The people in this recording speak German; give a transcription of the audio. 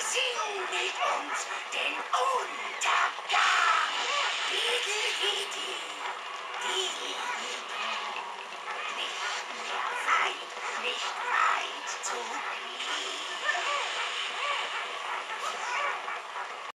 besing mit uns den Untergang. Didi, didi, didi. Nicht mehr weit, nicht weit zu